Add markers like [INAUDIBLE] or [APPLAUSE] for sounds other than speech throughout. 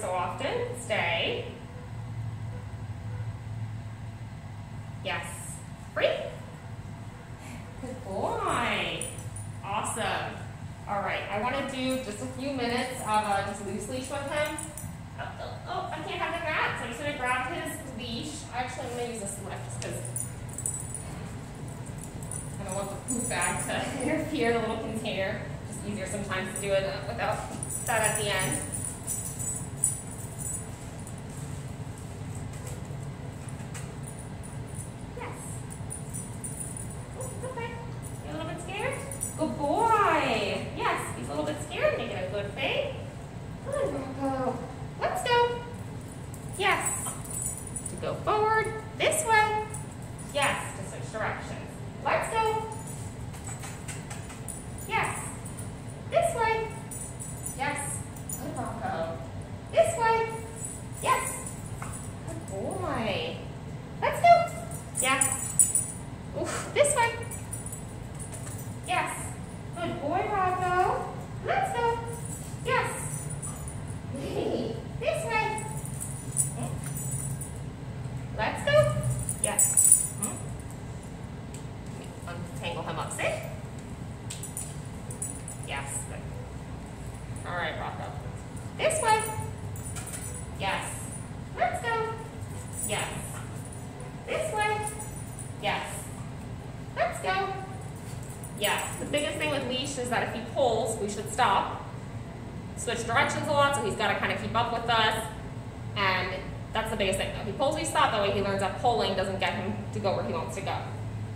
often. Stay. Yes. Free. Good boy. Awesome. All right, I want to do just a few minutes of uh, just loose leash with him. Oh, oh, oh, I can't have the grab, so I'm just going to grab his leash. Actually, I'm going to use this lift because I don't want the poop bag to [LAUGHS] interfere, the little container. Just easier sometimes to do it uh, without that at the end. Good boy. Yes, he's a little bit scared. Make it a good thing. Good, Rocco. Let's go. Yes. To go forward. This way. Yes, to switch directions. Let's go. Yes. This way. Yes. Good, Rocco. This way. Yes. Good boy. Let's go. Yes. Oof. This way. Yes. Good boy, Rocco. Let's go. Yes. this way. Let's go. Yes. Hmm? Untangle him up, see? Yes. Good. All right, Rocco. This way. Yes. Let's go. Yes. This way. Yes. Let's go. Yes. The biggest thing with leash is that if he pulls, we should stop. Switch directions a lot, so he's got to kind of keep up with us. And that's the biggest thing. If he pulls, we stop. That way he learns that pulling doesn't get him to go where he wants to go.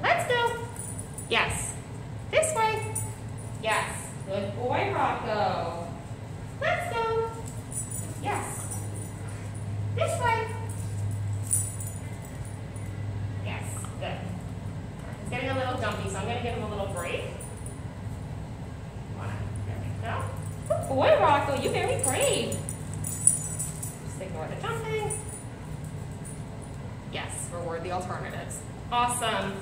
Let's go. Yes. This way. Yes. Good boy, Rocco. Let's go. Yes. This way. Yes. Good. He's getting a little jumpy, so I'm going to give him a little break. There we go. Good boy, Rocco. You're very brave. Just ignore the jumping. Yes, reward the alternatives. Awesome.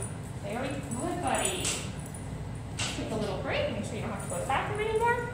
Very good, buddy. Take a little break. Make sure you don't have to go to the bathroom anymore.